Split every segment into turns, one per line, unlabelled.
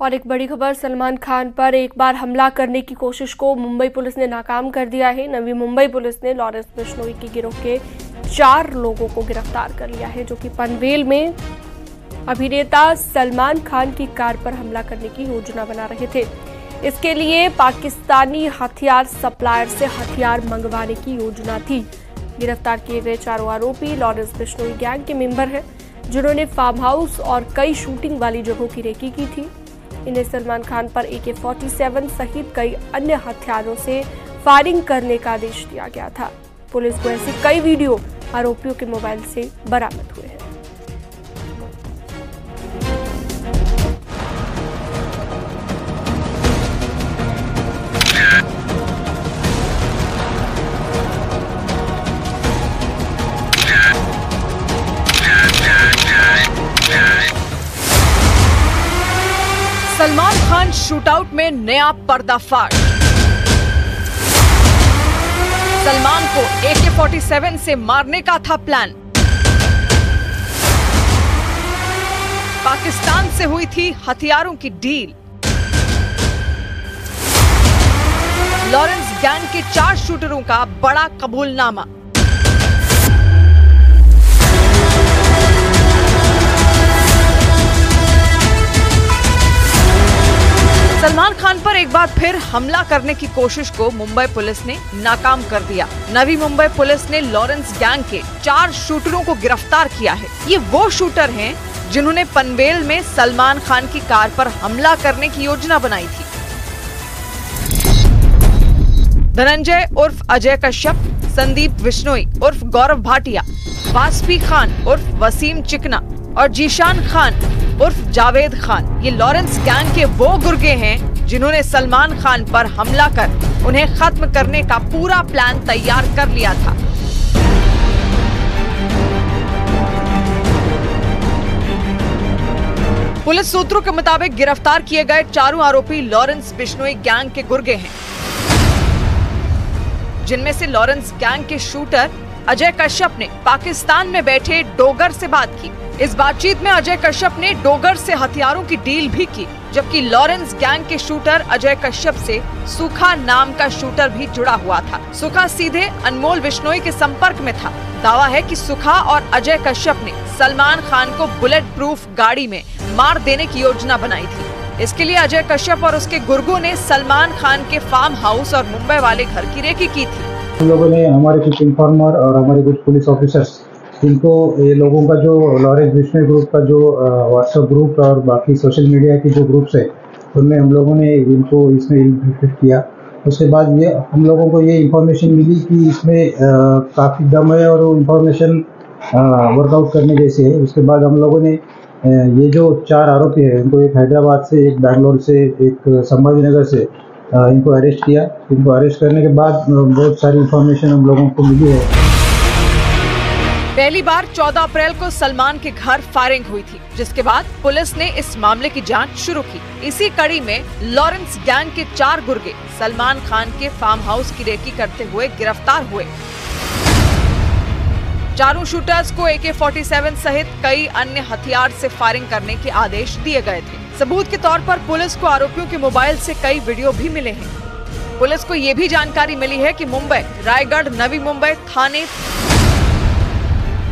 और एक बड़ी खबर, सलमान खान पर एक बार हमला करने की कोशिश को मुंबई पुलिस ने नाकाम कर दिया है। नवी मुंबई पुलिस ने लॉरेंस बिश्नोई की गिरोह के चार लोगों को गिरफ़्तार कर लिया है, जो कि पनवेल में अभिनेता सलमान खान की कार पर हमला करने की योजना बना रहे थे। इसके लिए पाकिस्तानी हथियार सप्लायर से हथियार मंगवाने की योजना थी। गिरफ़्तार किए गए चारों आरोपी लॉरेंस बिश्नोई गैंग के मेंबर हैं, जिन्होंने फार्म हाउस और कई शूटिंग वाली जगहों की रेकी की थी। इन्हें सलमान खान पर ए के सहित कई अन्य हथियारों से फायरिंग करने का आदेश दिया गया था। पुलिस को ऐसे कई वीडियो आरोपियों के मोबाइल से बरामद हुए हैं।
सलमान खान शूटआउट में नया पर्दाफाश। सलमान को एके 47 से मारने का था प्लान पाकिस्तान से हुई थी हथियारों की डील। लॉरेंस गैंग के चार शूटरों का बड़ा कबूलनामा। हमला करने की कोशिश को मुंबई पुलिस ने नाकाम कर दिया। नवी मुंबई पुलिस ने लॉरेंस गैंग के चार शूटरों को गिरफ़्तार किया है। ये वो शूटर हैं जिन्होंने पनवेल में सलमान खान की कार पर हमला करने की योजना बनाई थी। धनंजय उर्फ़ अजय कश्यप, संदीप विश्नोई उर्फ़ गौरव भाटिया, वासपी खान उर्फ़ वसीम चिकना और जीशान खान उर्फ़ जावेद खान। ये लॉरेंस गैंग के वो गुर्गे हैं जिन्होंने सलमान खान पर हमला कर उन्हें खत्म करने का पूरा प्लान तैयार कर लिया था। पुलिस सूत्रों के मुताबिक गिरफ़्तार किए गए चारों आरोपी लॉरेंस बिश्नोई गैंग के गुर्गे हैं। जिनमें से लॉरेंस गैंग के शूटर अजय कश्यप ने पाकिस्तान में बैठे डोगर से बात की। इस बातचीत में अजय कश्यप ने डोगर से हथियारों की डील भी की, जबकि लॉरेंस गैंग के शूटर अजय कश्यप से सुखा नाम का शूटर भी जुड़ा हुआ था। सुखा सीधे अनमोल बिश्नोई के संपर्क में था। दावा है कि सुखा और अजय कश्यप ने सलमान खान को बुलेट प्रूफ गाड़ी में मार देने की योजना बनाई थी। इसके लिए अजय कश्यप और उसके गुर्गो ने सलमान खान के फार्म हाउस और मुंबई वाले घर की रेकी की थी।
हम लोगों ने, हमारे कुछ इन्फॉर्मर और हमारे कुछ पुलिस ऑफिसर्स इनको, ये लोगों का जो लॉरेंस विष्णु ग्रुप का जो व्हाट्सएप ग्रुप और बाकी सोशल मीडिया के जो ग्रुप्स है, उनमें हम लोगों ने इनको इसमें इन्फिट किया। उसके बाद ये, हम लोगों को ये इन्फॉर्मेशन मिली कि इसमें काफ़ी दम है और वो इन्फॉर्मेशन वर्कआउट करने जैसे है। उसके बाद हम लोगों ने ये जो चार आरोपी है इनको एक हैदराबाद से, एक बैंगलोर से, एक संभाजी से इनको अरेस्ट किया। इनको अरेस्ट करने के बाद बहुत सारी इंफॉर्मेशन हम लोगों को मिली है।
पहली बार 14 अप्रैल को सलमान के घर फायरिंग हुई थी, जिसके बाद पुलिस ने इस मामले की जाँच शुरू की। इसी कड़ी में लॉरेंस गैंग के चार गुर्गे, सलमान खान के फार्म हाउस की रेकी करते हुए गिरफ़्तार हुए। चारों शूटर्स को ए के सहित कई अन्य हथियार से फायरिंग करने के आदेश दिए गए थे। सबूत के तौर पर पुलिस को आरोपियों के मोबाइल से कई वीडियो भी मिले हैं। पुलिस को ये भी जानकारी मिली है कि मुंबई, रायगढ़, नवी मुंबई, थाने,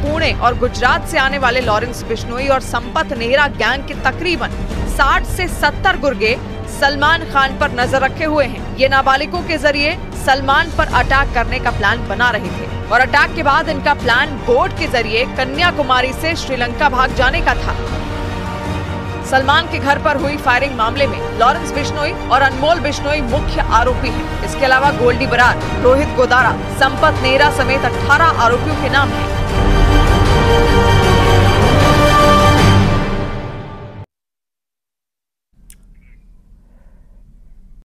पुणे और गुजरात से आने वाले लॉरेंस बिश्नोई और संपत नेहरा गैंग के तकरीबन 60 से 70 गुर्गे सलमान खान पर नज़र रखे हुए हैं ये नाबालिगों के ज़रिए सलमान पर अटैक करने का प्लान बना रहे थे और अटैक के बाद इनका प्लान बोट के ज़रिए कन्याकुमारी से श्रीलंका भाग जाने का था सलमान के घर पर हुई फायरिंग मामले में लॉरेंस बिश्नोई और अनमोल बिश्नोई मुख्य आरोपी हैं। इसके अलावा गोल्डी बरार, रोहित गोदारा, संपत नेहरा समेत 18 आरोपियों के नाम हैं।